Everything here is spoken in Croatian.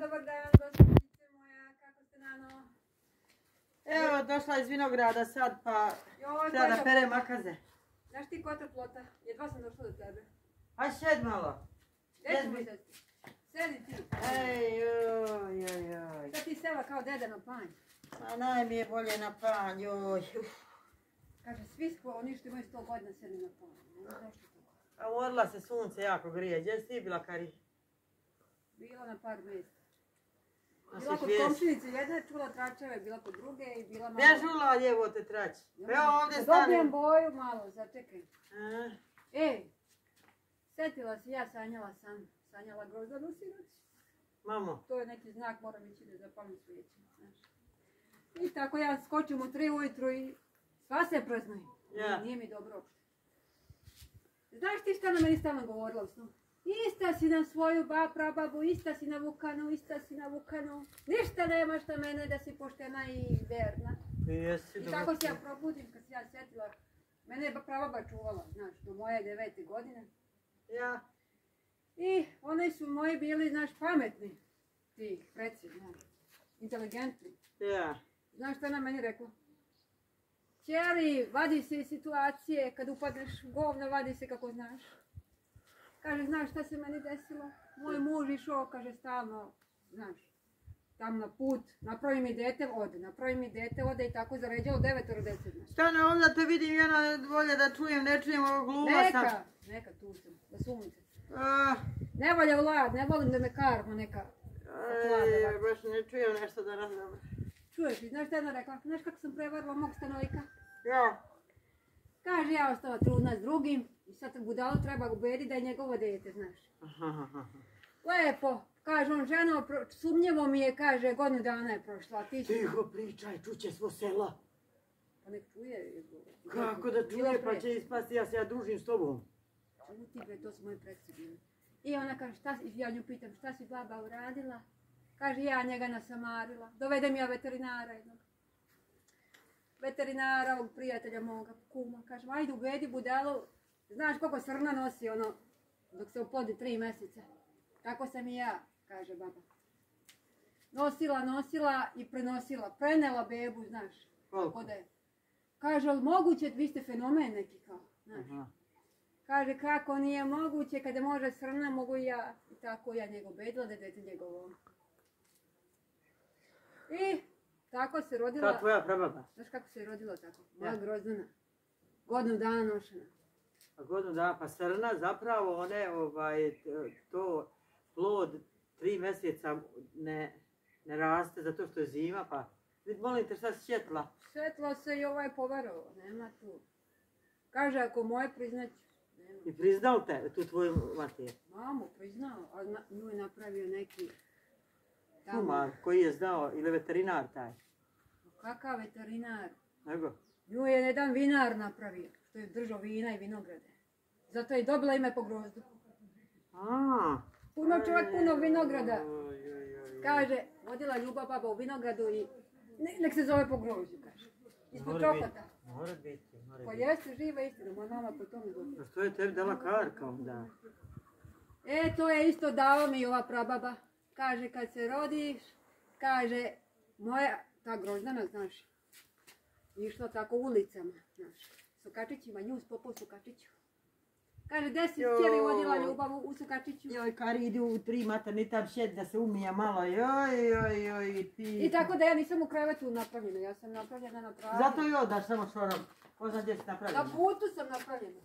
dobar dan, gospođice moja, kako ste nano? Evo, došla iz vinograda sad, pa Joj, treba da pere makaze. Znaš ti kota plota? Jedva sam došla do tebe. Aj, šed malo. Gdje ćemo sesti? Sedi ti. Ej, joj, joj, joj. Sad ti sela kao dede na panj. A naj mi je bolje na panj, joj. Kaže, svi smo, oni što imaju sto godina sedi na panj. Zašto to. A umorila se sunce jako grije. Gdje si bila, Kari? Bila na par mjesta. Bila kod komšinice jedna, čula tračeve, bila kod druge i bila malo... Gdje žula lijevo te trać? Pa Evo ovdje Da dobijem stanem. boju malo, začekaj. A, Ej, setila se, ja sanjala sam, sanjala grozdanu sinoć. Mamo, To je neki znak, moram ići da zapalim svijeće. I tako ja skočim u tri ujutru i sva se praznuje. Ja. Nije mi dobro uopšte. Znaš ti šta na meni stalno govorila u snu? Ista si na svoju ba, prababu, ista si na Vukanu, ista si na Vukanu. Ništa nemaš na mene da si poštena i verna. jesi I tako se ja probudim kad se ja sjetila. Mene je prababa čuvala, znaš, do moje devete godine. Ja, I oni su moji bili, znaš, pametni. Ti preci, znaš, inteligentni. ja. Znaš šta ona meni rekla? Čeri, vadi se iz situacije, kad upadneš u govno, vadi se kako znaš. Kaže, znaš šta se meni desilo? Moj muž išao, kaže, stalno, znaš, tam na put, napravi mi dete, ode, napravi mi dete, ode i tako zaređalo devetoro dece. Stane ovdje te vidim, ja bolje da čujem, ne čujem ovog gluva sam. Neka, neka, tu sam, da sunce. Ah, Ne volja vlad, ne volim da me karma neka. Ej, baš ne čujem nešto da razdam. Čuješ, znaš šta je rekla? Znaš kako sam prevarila mog stanovika? Ja, Kaže, ja ostala trudna s drugim i sad budalu treba ubediti da je njegovo dete, znaš. Lepo, kaže on, ženo, sumnjivo mi je, kaže, godinu dana je prošla, ti. Tiho pričaj, čuće svo sela. Pa nek čuje. Kako da čuje, pa će ispasti, ja se ja družim s tobom. Čuti bre, to su moji predsi bili. I ona kaže, šta si, ja nju pitam, šta si baba uradila? Kaže, ja njega nasamarila. Dovedem ja veterinara jednog. Veterinara, ovog prijatelja moga, kuma. Kaže, ajde ubedi budelu, znaš koliko srna nosi ono, dok se oplodi tri mjeseca. Tako sam i ja, kaže baba. Nosila, nosila i prenosila. Prenela bebu, znaš. Koliko? Kako da je. Kaže, ali moguće, vi ste fenomen neki kao, znaš. Aha. Kaže, kako nije moguće, kada može srna, mogu i ja. I tako ja njegov bedla, da dete njegovo. I tako se rodila, Ta tvoja prababa. znaš kako se rodila tako? Moja Ja. grozdana. Godinu dana nošena. A godinu dana, pa srna zapravo one, ovaj, to plod tri mjeseca ne, ne raste zato što je zima, pa vid molim te šta si šetla. Svetlo se i ovaj poverovao, nema tu. Kaže, ako moje priznaću. I priznao te, tu tvoju mater. Mamo, priznao, a nju je napravio neki... Šumar koji je znao, ili veterinar taj. Kakav veterinar? Nego? Nju je jedan vinar napravio, što je držao vina i vinograde. Zato je i dobila ime po grozdu. A. Puno čovjek, puno vinograda. Kaže, vodila ljubav baba u vinogradu i ne- nek se zove po grožđu, kaže. Ispod Mora biti, čokota. Mora biti, mora Pa biti. jeste živa istina, moja mama po tome. Pa što je tebi dala karka onda? E, to je isto dala mi ova prababa. Kaže, kad se rodiš, kaže, moja, ta groždana, znaš, išla tako ulicama, znaš, sukačićima, nju popo sukačiću. Kaže, gdje si cijeli vodila ljubav u- sukačiću? Joj, Kari, idi u tri materni tam šet da se umija malo, joj, joj, joj, ti. I tako da ja nisam u krevetu napravljena, ja sam napravljena na. Zato i odaš samo šorom. Ko zna gdje si Na napravljena? putu sam napravljena.